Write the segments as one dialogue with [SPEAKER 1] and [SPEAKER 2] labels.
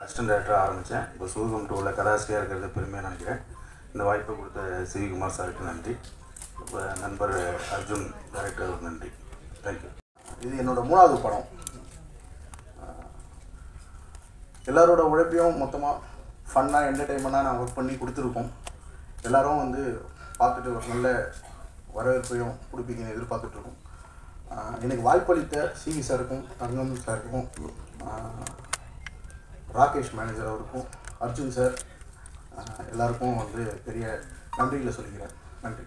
[SPEAKER 1] Assistant டேரக்டராக ஆரம்பித்தேன் இப்போ சூதுகம் டூவில் கதாசிரியாக இருக்கிறது பெருமையாக நினைக்கிறேன். இந்த வாய்ப்பை கொடுத்த சிவிகுமார் சாருக்கு நன்றி. இப்போ நண்பர் அர்ஜுன் டேரக்டருக்கு நன்றி. தேங்க்யூ
[SPEAKER 2] இது என்னோட மூணாவது படம். எல்லாரோட உழைப்பையும் மொத்தமாக ஃபன்னாக என்டர்டெயின்மெண்ட்டாக நான் ஒர்க் பண்ணி கொடுத்துருக்கோம். எல்லாரும் வந்து பார்த்துட்டு ஒரு நல்ல வரவேற்பையும் கொடுப்பீங்கன்னு எதிர்பார்த்துட்ருக்கோம் எனக்கு வாய்ப்பளித்த சிவி சாருக்கும் தங்கம் சாருக்கும் ராகேஷ் மேனேஜர் அவருக்கும் அர்ஜுன் சார் எல்லாருக்கும் வந்து பெரிய நன்றிகளை சொல்லிக்கிறேன். நன்றி.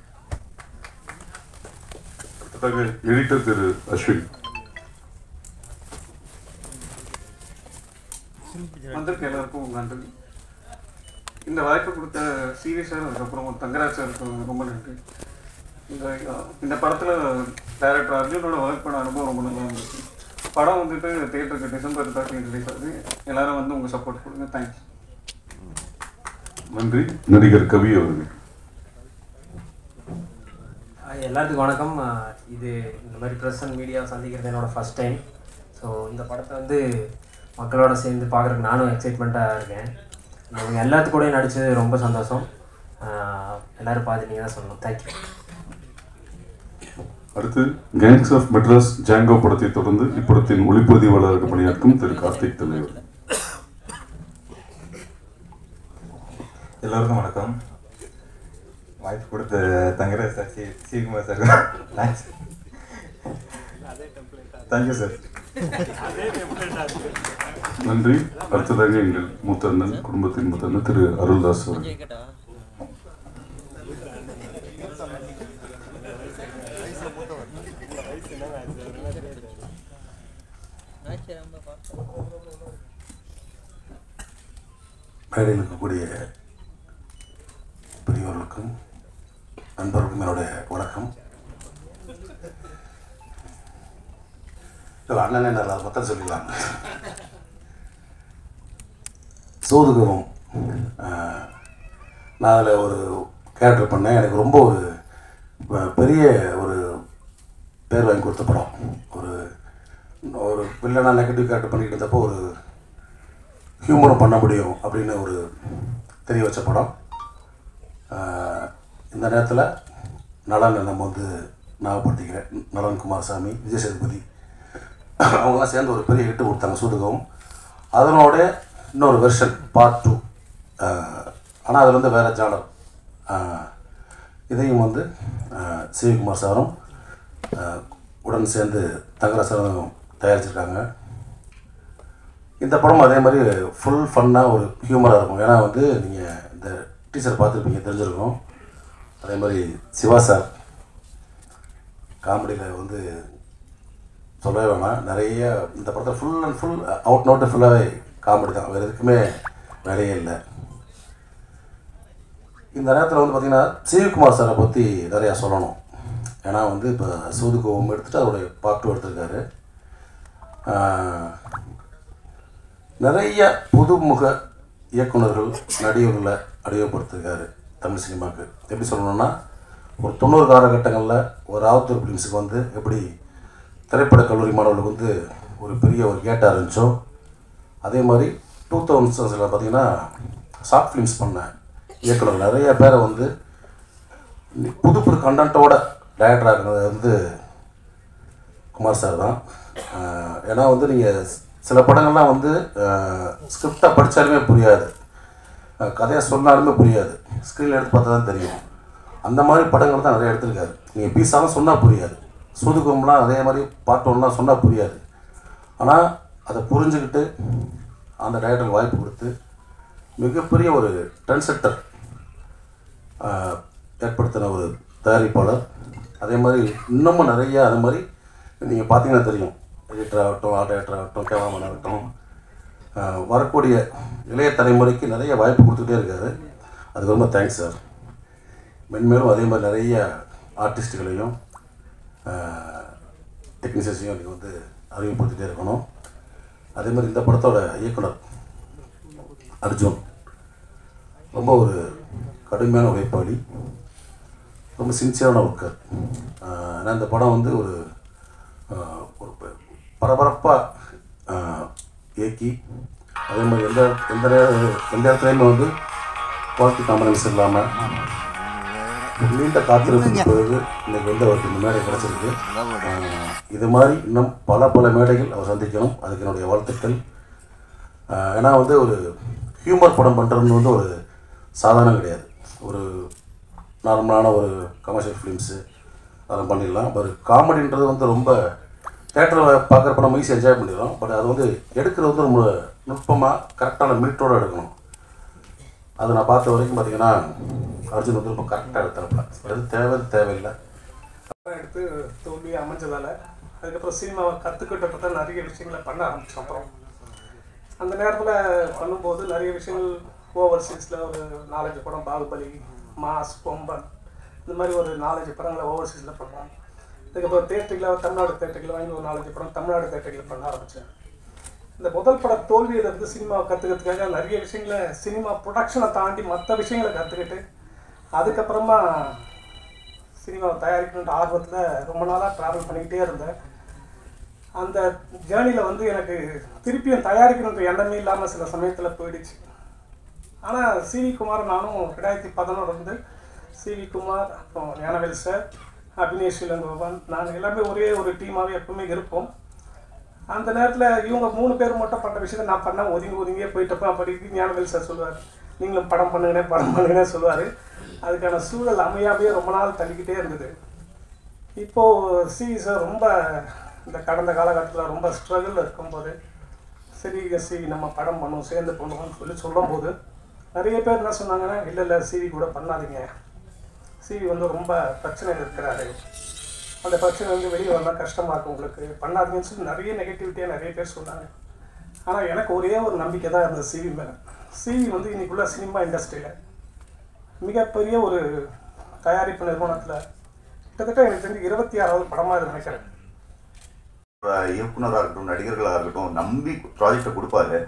[SPEAKER 3] எடிட்டர் திரு அஸ்வின்.
[SPEAKER 4] வந்திருக்க எல்லாருக்கும் நன்றி. இந்த வாய்ப்பு கொடுத்த சிவி சார் அதுக்கப்புறம் தங்கராஜ் சாருக்கு ரொம்ப நன்றி. இந்த இந்த படத்தில் டைரக்டர் அர்ஜுனோட ஒர்க் பண்ண அனுபவம் ரொம்ப நல்லா இருந்துச்சு. படம் வந்துட்டு தேட்டருக்கு டிசம்பர் தேர்ட்டி ரிலீஸ் ஆகுது. எல்லாரும் வந்து உங்கள் சப்போர்ட் கொடுங்க. தேங்க்ஸ்
[SPEAKER 3] நன்றி. நடிகர் கவி அவர்கள்.
[SPEAKER 5] எல்லாத்துக்கும் வணக்கம். இது இந்த மாதிரி ப்ரெஸ் அண்ட் மீடியா சந்திக்கிறது என்னோட ஃபஸ்ட் டைம் ஸோ இந்த படத்தை வந்து மக்களோட சேர்ந்து பார்க்குறதுக்கு நானும் எக்ஸைட்மெண்ட்டாக இருக்கேன். இவங்க எல்லாத்து கூடயும் நடித்தது ரொம்ப சந்தோஷம். எல்லாரும் பார்த்து நீங்கள் தான் சொல்லணும். தேங்க்யூ
[SPEAKER 3] அடுத்து கேங்ஸ் ஆஃப் மெட்ராஸ் ஜாங்கோ படத்தை தொடர்ந்து இப்படத்தின் ஒளிப்பதிவாளராக பணியாற்றும் திரு கார்த்திக் தலைவர்.
[SPEAKER 6] எல்லோருக்கும் வணக்கம். வாய்ப்பு கொடுத்த Thangaraj sir C Sivakumar sir. Thanks thank you sir
[SPEAKER 3] நன்றி. அடுத்ததாக எங்கள் மூத்த அண்ணன் குடும்பத்தின் மூத்த அண்ணன் திரு அருள்தாஸ் அவர்கள்.
[SPEAKER 1] மேடையில் இருக்கக்கூடிய பெரியவர்களுக்கும் நண்பர்களுக்கும் என்னுடைய வணக்கம். இல்லை அண்ணனே நல்லா பக்கம் சொல்லிடலாம் சோதுகவும் நான் அதில் ஒரு கேரக்டர் பண்ணேன். எனக்கு ரொம்ப ஒரு பெரிய ஒரு பேர் வாங்கி கொடுத்த படம். ஒரு ஒரு வில்லனா நெகட்டிவ் கேரக்டர் பண்ணிக்கிட்டு இருந்தப்போ ஒரு ஹியூமனும் பண்ண முடியும் அப்படின்னு ஒரு தெரிய வச்ச படம். இந்த நேரத்தில் நலனை நம்ம வந்து ஞாபகப்படுத்திக்கிறேன். நலன் குமாரசாமி விஜய் சேதுபதி அவங்களாம் சேர்ந்து ஒரு பெரிய ஹிட்டு கொடுத்தாங்க சூதுகவும். அதனோட இன்னொரு வெர்ஷன் பார்ட் டூ ஆனால் அதில் வந்து வேறு ஜானர் இதையும் வந்து ஆஹ் சிவகுமார் சாரும் உடன் சேர்ந்து தங்கர சாரும் தயாரிச்சிருக்காங்க. இந்த படம் அதே மாதிரி ஃபுல் ஃபன்னாக ஒரு ஹியூமராக இருக்கும். ஏன்னா வந்து நீங்கள் இந்த டீச்சர் பார்த்துருப்பீங்க தெரிஞ்சிருக்கும். அதே மாதிரி சிவா சார் காமெடியில் வந்து சொல்லவே வேணாம். நிறைய இந்த படத்தை full and full out note ஃபுல்லாகவே காமெடி தான். வேறு எதுக்குமே வேலையே இல்லை. இந்த நேரத்தில் வந்து பார்த்திங்கன்னா சிவகுமார் சாரை பற்றி நிறையா சொல்லணும். ஏன்னா வந்து இப்போ சூதுகோவம் எடுத்துகிட்டு அதோடைய பார்ட் டூ எடுத்திருக்காரு. நிறைய புதுமுக இயக்குனர்கள் நடிகர்களை அறிமுகப்படுத்திருக்காரு தமிழ் சினிமாவுக்கு. எப்படி சொல்லணும்னா ஒரு தொண்ணூறு காலகட்டங்களில் ஒரு ஆவத்தூர் ஃபிலிம்ஸுக்கு வந்து எப்படி திரைப்பட கல்லூரி மாணவர்களுக்கு வந்து ஒரு பெரிய ஒரு கேட்டாக இருந்துச்சோ அதே மாதிரி டூ தௌசண்ட்ஸில் பார்த்தீங்கன்னா ஷார்ட் ஃபிலிம்ஸ் பண்ண இயக்குனர் நிறைய பேரை வந்து புது புது கண்டென்ட்டோட டைரக்டராக ஆக்குனது வந்து குமார் சார் தான். ஏன்னா வந்து நீங்கள் சில படங்கள்லாம் வந்து ஸ்கிரிப்டாக படித்தாலுமே புரியாது. கதையாக கதையை சொன்னாலுமே புரியாது. ஸ்க்ரீனில் எடுத்து பார்த்தா தான் தெரியும். அந்த மாதிரி படங்கள் தான் நிறைய எடுத்திருக்காரு. நீங்கள் பீஸாலும் சொன்னால் புரியாது. சூதுகும்லாம் அதே மாதிரி பார்ட் ஒன்லாம் சொன்னால் புரியாது. ஆனால் அதை புரிஞ்சுக்கிட்டு அந்த டைரக்டருக்கு வாய்ப்பு கொடுத்து மிகப்பெரிய ஒரு ட்ரெண்ட்செட்டர் ஏற்படுத்தின ஒரு தயாரிப்பாளர். அதே மாதிரி இன்னமும் நிறைய அது மாதிரி நீங்கள் பார்த்தீங்கன்னா தெரியும். எடிட்டர் ஆகட்டும் ஆர்ட் டைரக்டர் ஆகட்டும் கேமராமேன் ஆகட்டும் வரக்கூடிய இளைய தலைமுறைக்கு நிறைய வாய்ப்பு கொடுத்துட்டே இருக்காரு. அதுக்கு ரொம்ப தேங்க்ஸ் சார் மென்மேலும் அதே மாதிரி நிறைய ஆர்டிஸ்ட்டுகளையும் டெக்னீஷியன்ஸையும் நீங்கள் வந்து அறிமுகப்படுத்திகிட்டே இருக்கணும். அதே மாதிரி இந்த படத்தோட இயக்குனர் அர்ஜுன் ரொம்ப ஒரு கடுமையான உழைப்பாளி ரொம்ப சின்சியரான ஒர்க்கர் ஏன்னா இந்த படம் வந்து ஒரு பரபரப்பாக இயக்கி அதே மாதிரி எந்த எந்த எந்த இடத்துலையுமே வந்து குவாலிட்டி காம்பனன்ஸ் இல்லாமல் நீண்ட காத்திருப்புக்கு பிறகு இன்னைக்கு வந்து அவருக்கு இந்த மேடை கிடச்சிருக்கு. இது மாதிரி இன்னும் பல பல மேடைகள் அவர் சந்திக்கணும். அதுக்கு என்னுடைய வாழ்த்துக்கள். ஏன்னா வந்து ஒரு ஹியூமர் படம் பண்ணுறதுன்னு வந்து ஒரு சாதாரணம் கிடையாது. ஒரு நார்மலான ஒரு கமர்ஷியல் ஃபிலிம்ஸு அதெல்லாம் பண்ணிடலாம். ஒரு காமெடின்றது வந்து ரொம்ப தேட்டரில் பார்க்குறப்ப படம் ஈஸியாக என்ஜாய் பண்ணிடலாம் பட் அது வந்து எடுக்கிறது வந்து ரொம்ப நுட்பமாக கரெக்டான மினிட்டோடு எடுக்கணும். அது நான் பார்த்த வரைக்கும் பார்த்தீங்கன்னா அர்ஜுன் வந்து ரொம்ப கரெக்டாக எடுத்துருப்பேன் எது தேவை தேவையில்லை.
[SPEAKER 7] எடுத்து தோல்வி அமைஞ்சதால் அதுக்கப்புறம் சினிமாவை கற்றுக்கிட்டப்ப தான் நிறைய விஷயங்களை பண்ண ஆரம்பித்தோம் அப்புறம் அந்த நேரத்தில் பண்ணும்போது நிறைய விஷயங்கள் ஓவர்சீஸில் ஒரு நாலஞ்சு படம் பாகுபலி மாஸ் பொம்பன் இந்த மாதிரி ஒரு நாலஞ்சு படங்களை ஓவர்சீஸில் பண்ணுறாங்க அதுக்கப்புறம் தேட்டரில் தமிழ்நாடு தேட்டரில் வாங்கி ஒரு நாலஞ்சு படம் தமிழ்நாடு தேட்டரில் பண்ண ஆரம்பித்தேன் இந்த முதல் பட தோல்வியிலிருந்து சினிமா கற்றுக்கிறதுக்காக நிறைய விஷயங்களை சினிமா ப்ரொடக்ஷனை தாண்டி மற்ற விஷயங்களை கற்றுக்கிட்டு அதுக்கப்புறமா சினிமாவை தயாரிக்கணுன்ற ஆர்வத்தில் ரொம்ப நாளாக ட்ராவல் பண்ணிக்கிட்டே இருந்தேன். அந்த ஜேர்னியில் வந்து எனக்கு திருப்பியும் தயாரிக்கணுன்ற எண்ணமே இல்லாமல் சில சமயத்தில் போயிடுச்சு. ஆனால் சிவி குமார் நானும் ரெண்டாயிரத்தி பதினோரு வந்து சிவி குமார் அப்புறம் ஞானவேல் சார் அபினேஷ் இளங்கோவன். நாங்கள் எல்லாமே ஒரே ஒரு டீமாகவே எப்பவுமே இருப்போம். அந்த நேரத்தில் இவங்க மூணு பேர் மட்டும் பண்ண விஷயத்தை நான் பண்ண ஒதுங்கி ஒதுங்கியே போயிட்டப்போ அப்படி ஞானவேல் சார் சொல்லுவார். நீங்களும் படம் பண்ணுங்கனே படம் பண்ணுங்கனே சொல்லுவார். அதுக்கான சூழல் அமையாமையே ரொம்ப நாள் தள்ளிக்கிட்டே இருந்தது. இப்போது சி சார் ரொம்ப இந்த கடந்த காலகட்டத்தில் ரொம்ப ஸ்ட்ரகிள் இருக்கும்போது சரி சி நம்ம படம் பண்ணுவோம் சேர்ந்து பண்ணுவோம்னு சொல்லி சொல்லும்போது நிறைய பேர் என்ன சொன்னாங்கன்னா இல்லை இல்லை சிவி கூட பண்ணாதீங்க. சிவி வந்து ரொம்ப பிரச்சனையில் இருக்கிறாரு. அந்த பிரச்சனை வந்து வெளியே வந்தால் கஷ்டமாக இருக்கும் உங்களுக்கு. பண்ணாதீங்கன்னு சொல்லி நிறைய நெகட்டிவிட்டியாக நிறைய பேர் சொன்னாங்க. ஆனால் எனக்கு ஒரே ஒரு நம்பிக்கை தான் இருந்தது சிவி மேலே. சிவி வந்து இன்னைக்குள்ள சினிமா இண்டஸ்ட்ரியில் மிகப்பெரிய ஒரு தயாரிப்பு நிறுவனத்தில் கிட்டத்தட்ட எனக்கு தெரிஞ்சு இருபத்தி ஆறாவது படமாக நினைக்கிறேன்.
[SPEAKER 8] இயக்குனராக இருக்கட்டும் நடிகர்களாக இருக்கட்டும் நம்பி ப்ராஜெக்டை கொடுப்பாரு.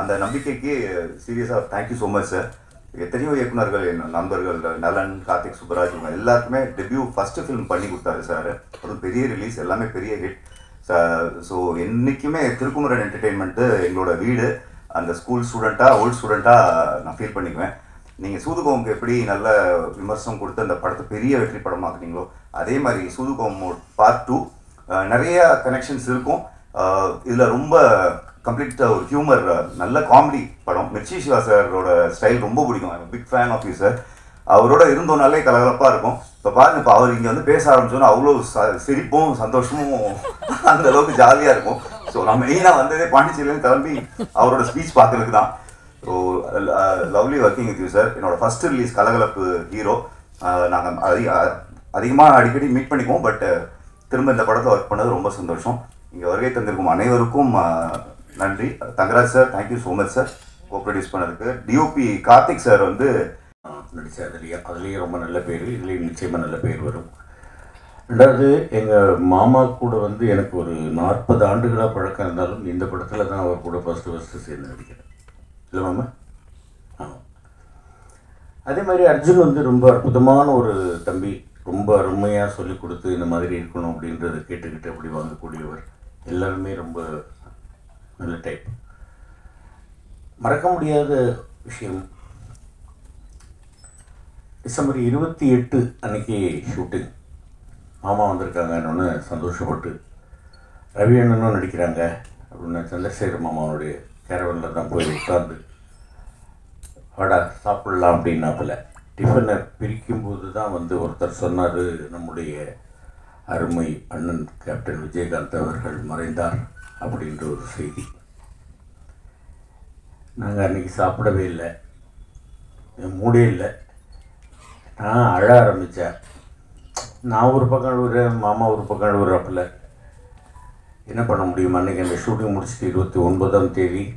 [SPEAKER 8] அந்த நம்பிக்கைக்கு சீரியஸாக தேங்க்யூ ஸோ மச் சார் எத்தனையோ இயக்குனர்கள் என் நண்பர்கள் நலன் கார்த்திக் சுப்பராஜ் இவங்க எல்லாருக்குமே டெபியூ ஃபஸ்ட்டு ஃபிலிம் பண்ணி கொடுத்தாரு சார். ஒரு பெரிய ரிலீஸ் எல்லாமே பெரிய ஹிட் ஸோ என்றைக்குமே திருக்குமரன் என்டர்டெயின்மெண்ட்டு எங்களோட வீடு அந்த ஸ்கூல் ஸ்டூடெண்ட்டாக ஓல்ட் ஸ்டூடெண்ட்டாக நான் ஃபீல் பண்ணிக்குவேன். நீங்கள் சூதுகோமுக்கு எப்படி நல்ல விமர்சனம் கொடுத்து அந்த படத்தை பெரிய வெற்றி படமாக்குனீங்களோ அதே மாதிரி சூதுகோம் பார்ட் டூ நிறைய கனெக்ஷன்ஸ் இருக்கும். இதில் ரொம்ப கம்ப்ளீட் ஒரு ஹியூமர் நல்ல காமெடி படம். மிர்ச்சி சிவா சாரோட ஸ்டைல் ரொம்ப பிடிக்கும். Big fan of you sir அவரோட இருந்தோம்னாலே கலகலப்பாக இருக்கும். இப்போ பாருங்க இப்போ அவர் இங்கே வந்து பேச ஆரம்பிச்சோன்னா அவ்வளோ ச- சிரிப்பும் சந்தோஷமும் அந்த அளவுக்கு ஜாலியாக இருக்கும். ஸோ நான் மெயினாக வந்ததே பாண்டிச்சேரியிலேருந்து கிளம்பி அவரோட ஸ்பீச் பார்க்கறதுக்கு தான். So lovely working with you sir என்னோட ஃபர்ஸ்ட் ரிலீஸ் கலகலப்பு ஹீரோ நாங்கள் அதிக அதிகமாக அடிக்கடி மீட் பண்ணிக்குவோம். பட் திரும்ப இந்த படத்தை ஒர்க் பண்ணது ரொம்ப சந்தோஷம். இங்கே வருகை தந்திருக்கும் அனைவருக்கும் நன்றி. Thangaraj sir thank you so much sir co produce பண்ணதுக்கு. டிஓபி கார்த்திக் சார் வந்து
[SPEAKER 9] நடித்தார் அதுலேயே அதுலேயும் ரொம்ப நல்ல பேர். இதுலேயும் நிச்சயமாக நல்ல பேர் வரும். ரெண்டாவது எங்கள் மாமா கூட வந்து எனக்கு ஒரு நாற்பது ஆண்டுகளாக பழக்கம் இருந்தாலும் இந்த படத்தில் தான் அவர் கூட ஃபஸ்ட்டு ஃபஸ்ட்டு சேர்ந்து நடிக்கிறேன் இல்லை மாமா? ஆமாம் அதே மாதிரி அர்ஜுன் வந்து ரொம்ப அற்புதமான ஒரு தம்பி. ரொம்ப அருமையாக சொல்லி கொடுத்து இந்த மாதிரி இருக்கணும் அப்படின்றத கேட்டுக்கிட்டு அப்படி வாங்கக்கூடியவர். எல்லாருமே ரொம்ப நல்ல டைப் மறக்க முடியாத விஷயம். டிசம்பர் இருபத்தி எட்டு அன்னைக்கு ஷூட்டிங் மாமா வந்திருக்காங்கன்னு சந்தோஷப்பட்டு ரவி அண்ணனும் நடிக்கிறாங்க அப்படின்னு சந்திரசேகர் மாமாவுடைய கேரவனில் தான் போய் உட்கார்ந்து வாடா சாப்பிடலாம் அப்படின்னாப்பில். டிஃபனை பிரிக்கும்போது தான் வந்து ஒருத்தர் சொன்னார் நம்முடைய அருமை அண்ணன் கேப்டன் விஜயகாந்த் அவர்கள் மறைந்தார். அப்படின்ற ஒரு செய்தி. நாங்கள் அன்றைக்கி சாப்பிடவே இல்லை. என் மூடே இல்லை. நான் அழ ஆரம்பித்தேன். நான் ஒரு பக்கம் அழுகுறேன் மாமா ஒரு பக்கம் அழுகுறாப்புல என்ன பண்ண முடியும்? அன்றைக்கி அந்த ஷூட்டிங் முடிச்சுட்டு இருபத்தி ஒன்பதாம் தேதி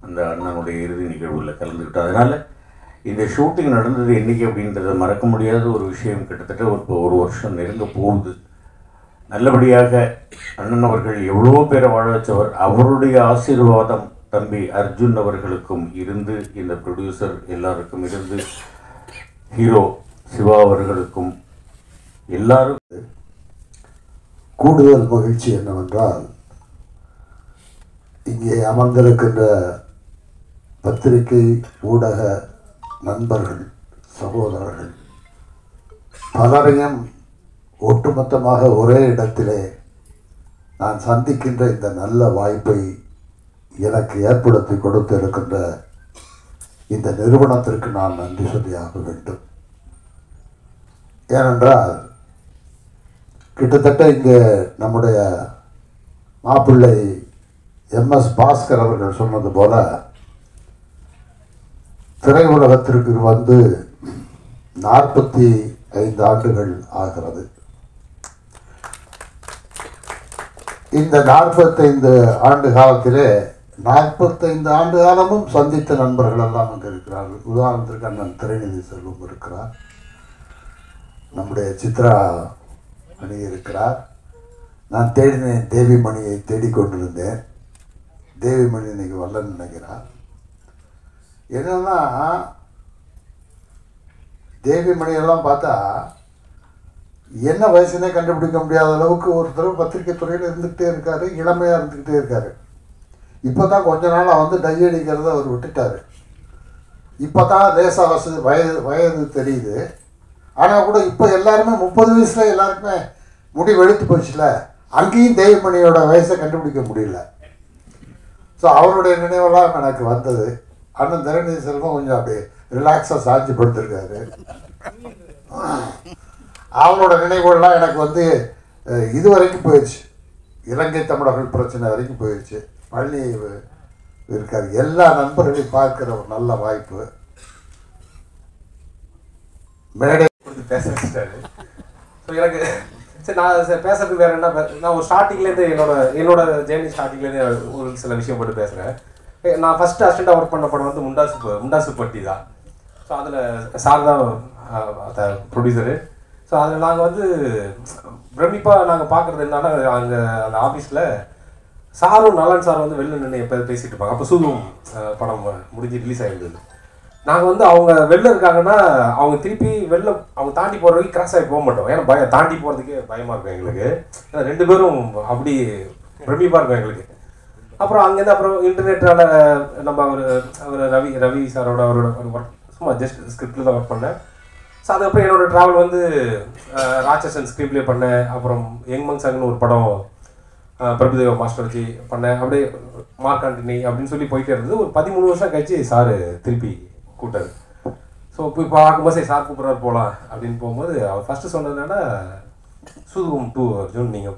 [SPEAKER 9] அந்த அண்ணனுடைய இறுதி நிகழ்வில் கலந்துக்கிட்டோம் அதனால் இந்த ஷூட்டிங் நடந்தது என்றைக்கு அப்படின்றத மறக்க முடியாத ஒரு விஷயம் கிட்டத்தட்ட ஒரு ஒரு வருஷம் நெருங்க போகுது. நல்லபடியாக அண்ணன் அவர்கள் எவ்வளோ பேரை வாழ வச்சவர் அவருடைய ஆசீர்வாதம் தம்பி அர்ஜுன் அவர்களுக்கும் இருந்து இந்த ப்ரொடியூசர் எல்லாருக்கும் இருந்து ஹீரோ சிவா அவர்களுக்கும் எல்லாரும்
[SPEAKER 10] கூடுதல் மகிழ்ச்சி என்னவென்றால் இங்கே அமர்ந்திருக்கின்ற பத்திரிகை ஊடக நண்பர்கள் சகோதரர்கள் பலரையும் ஒட்டுமொத்தமாக ஒரே இடத்திலே நான் சந்திக்கின்ற இந்த நல்ல வாய்ப்பை எனக்கு ஏற்படுத்தி கொடுத்திருக்கின்ற இந்த நிறுவனத்திற்கு நான் நன்றி சொல்லியாக வேண்டும். ஏனென்றால் கிட்டத்தட்ட இங்கே நம்முடைய மாப்பிள்ளை எம்எஸ் பாஸ்கர் அவர்கள் சொன்னது போல திரையுலகத்திற்கு வந்து நாற்பத்தி ஐந்து ஆண்டுகள் ஆகிறது. இந்த நாற்பத்தைந்து ஆண்டு காலத்திலே நாற்பத்தைந்து ஆண்டு காலமும் சந்தித்த நண்பர்கள் எல்லாம் அங்கே இருக்கிறார்கள். உதாரணத்திற்கு அண்ணன் திரைநிதி செல்வம் இருக்கிறார். நம்முடைய சித்ரா மணி இருக்கிறார். நான் தேடினேன் தேவி மணியை தேடிக்கொண்டிருந்தேன் தேவிமணி இன்னைக்கு வரலன்னு நினைக்கிறார். என்னென்னா தேவி மணியெல்லாம் பார்த்தா என்ன வயசுனே கண்டுபிடிக்க முடியாத அளவுக்கு ஒருத்தர் பத்திரிக்கை துறையில் இருந்துக்கிட்டே இருக்கார் இளமையாக இருந்துக்கிட்டே இருக்கார். இப்போ தான் கொஞ்ச நாளாக வந்து டை அடிக்கிறத அவர் விட்டுட்டார். இப்போ தான் லேசாக வசதி வயது வயது தெரியுது. ஆனால் கூட இப்போ எல்லாருமே முப்பது வயசில் எல்லாருக்குமே முடி வெளுத்து போச்சுல அங்கேயும் தெய்வமணியோட வயசை கண்டுபிடிக்க முடியல. ஸோ அவருடைய நினைவெல்லாம் எனக்கு வந்தது. அண்ணன் தரணி செல்வம் கொஞ்சம் அப்படியே ரிலாக்ஸாக சாட்சி படுத்திருக்காரு அவனோட நினைவுகள்லாம் எனக்கு வந்து இது வரைக்கும் போயிடுச்சு இலங்கை தமிழர்கள் பிரச்சனை வரைக்கும் போயிடுச்சு பழனி இருக்கார். எல்லா நண்பர்களையும் பார்க்குற ஒரு நல்ல வாய்ப்பு. மேடை
[SPEAKER 11] கொடுத்து பேச வச்சுட்டாரு. ஸோ எனக்கு சரி நான் பேசுறதுக்கு வேற என்ன நான் ஒரு ஸ்டார்டிங்லேருந்து என்னோட என்னோட ஜேர்னி ஸ்டார்டிங்லேருந்து ஒரு சில விஷயம் போட்டு பேசுகிறேன் நான் ஃபர்ஸ்ட் அசிஸ்டண்டாக ஒர்க் பண்ண படம் வந்து முண்டாசு முண்டாசு பட்டி தான். ஸோ அதில் சார் தான் ப்ரொடியூசரு ஸோ அதில் நாங்கள் வந்து பிரமிப்பாக நாங்கள் பார்க்குறது என்னன்னா அங்கே அந்த ஆஃபீஸில் சாரும் நலன் சார் வந்து வெளில நின்று எப்போ பேசிட்டு இருப்பாங்க. அப்போ சூதும் படம் முடிஞ்சு ரிலீஸ் ஆகிருந்தது நாங்கள் வந்து அவங்க வெளில இருக்காங்கன்னா அவங்க திருப்பி வெளில அவங்க தாண்டி போகிற வரைக்கும் கிராஸ் ஆகி போக மாட்டோம். ஏன்னா பயம் தாண்டி போகிறதுக்கே பயமாக இருக்கும் எங்களுக்கு. ஏன்னா ரெண்டு பேரும் அப்படி பிரமிப்பாக இருக்கும் எங்களுக்கு. அப்புறம் அங்கேருந்து அப்புறம் இன்டர்நெட்டால் நம்ம அவர் அவர் ரவி ரவி சாரோட அவரோட ஒர்க் சும்மா ஜஸ்ட் ஸ்கிரிப்டில் தான் ஒர்க் பண்ணேன். ஸோ அதுக்கப்புறம் என்னோட ட்ராவல் வந்து ராட்சசன் ஸ்க்ரீன் ப்ளே பண்ணேன் அப்புறம் யங் மங் சங்னு ஒரு படம் பிரபுதேவ பிரபுதேவா மாஸ்டர் வச்சு பண்ணேன் அப்படியே மார்க் ஆண்டனி அப்படின்னு சொல்லி போயிட்டே இருந்தது. ஒரு பதிமூணு வருஷம் கழிச்சு சார் திருப்பி கூட்டாரு ஸோ போய் பார்க்கும்போது சரி சார் கூப்பிட்றாரு போகலாம் அப்படின்னு போகும்போது அவர் ஃபஸ்ட்டு சொன்னதுனால என்னன்னா டூ அர்ஜுன் நீங்கள்